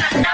Bang.